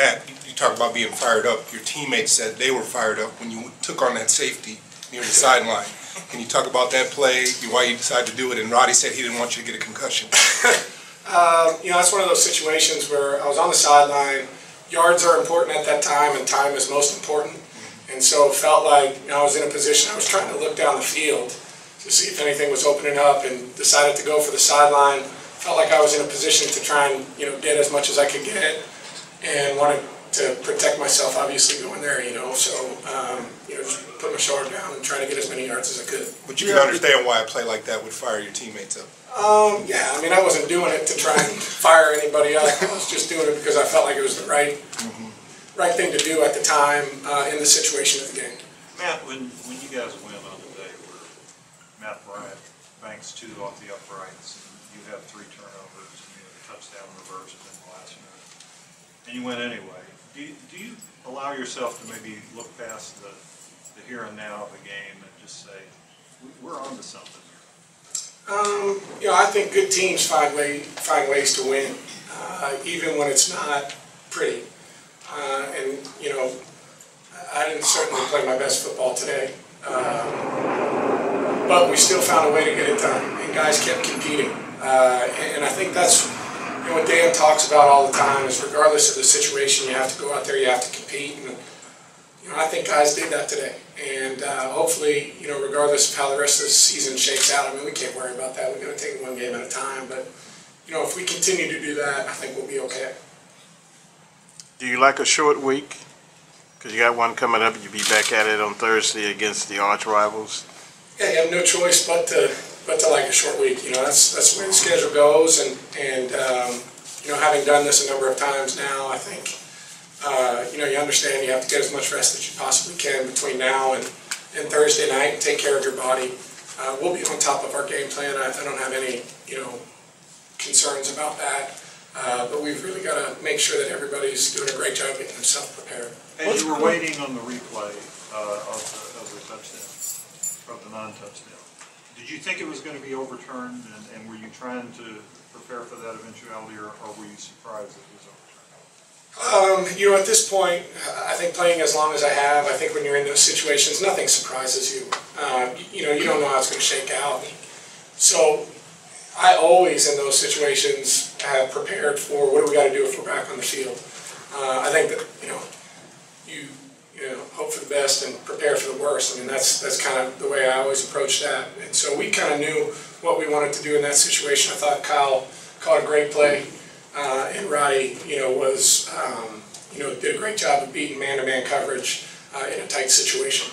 Matt, you- talk about being fired up. Your teammates said they were fired up when you took on that safety near the sideline. Can you talk about that play, why you decided to do it? And Roddy said he didn't want you to get a concussion. Um, you know, that's one of those situations where I was on the sideline. Yards are important at that time, and time is most important. And so it felt like you know, I was in a position. I was trying to look down the field to see if anything was opening up, and decided to go for the sideline. Felt like I was in a position to try and you know get as much as I could get, and wanted to protect myself. Obviously, going there, you know. So um, you know, just put my shoulder down and trying to get as many yards as I could. But you can understand why a play like that would fire your teammates up. Um, yeah, I mean, I wasn't doing it to try and fire anybody up. I was just doing it because I felt like it was the right, right thing to do at the time, uh, in the situation of the game. Matt, when, when you guys win on the day where Matt Bryant banks two off the uprights, and you have three turnovers, and you have a touchdown reversed in the last minute, and you went anyway, do you, do you allow yourself to maybe look past the, the here and now of the game and just say, "We- we're on to something here? Um, you know, I think good teams find way, find ways to win, uh, even when it's not pretty. Uh, and, you know, I didn't certainly play my best football today. Um, but we still found a way to get it done, and guys kept competing. Uh, and, and I think that's, know, what Dan talks about all the time is regardless of the situation, you have to go out there, you have to compete. And, you know, I think guys did that today. And uh, hopefully, you know, regardless of how the rest of the season shakes out, I mean, we can't worry about that. We're going to take it one game at a time. But, you know, if we continue to do that, I think we'll be okay. Do you like a short week? Because you got one coming up, you'll be back at it on Thursday against the arch rivals. Yeah, you have no choice but to but to like a short week. You know, that's that's way the schedule goes. And and um, you know, having done this a number of times now, I think uh, you know you understand you have to get as much rest as you possibly can between now and and Thursday night and take care of your body. Uh, we'll be on top of our game plan. I, I don't have any you know concerns about that. Uh, but we've really got to make sure that everybody's doing a great job getting themselves prepared. And you were waiting on the replay uh, of the, of the touchdown, of the non-touchdown. Did you think it was going to be overturned, and, and were you trying to prepare for that eventuality, or, or were you surprised it was overturned? Um, you know, at this point, I think playing as long as I have, I think when you're in those situations, nothing surprises you. Uh, you know, you don't know how it's going to shake out. So I always, in those situations, have prepared for what do we got to do if we're back on the field. Uh, I think that, you know, you, you know, hope for the best and prepare for the worst. I mean, that's, that's kind of the way I always approach that. And so we kind of knew what we wanted to do in that situation. I thought Kyle caught a great play. Uh, and Roddy, you know, was, um, you know, did a great job of beating man-to-man coverage uh, in a tight situation.